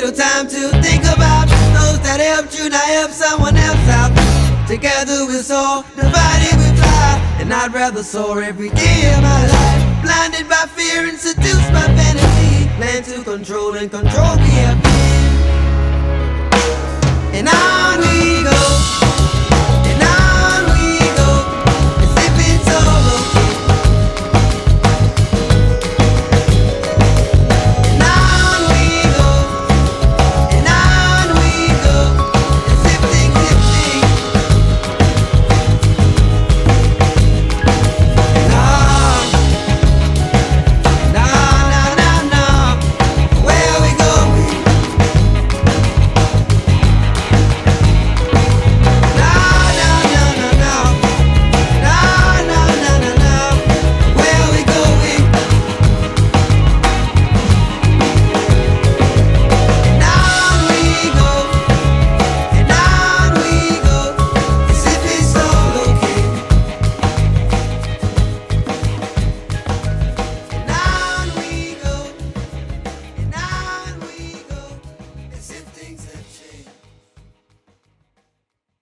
little time to think about. Those that helped you, now help someone else out. Together we soar, divided we fly, and I'd rather soar every day of my life. Blinded by fear and seduced by vanity, plan to control and control me have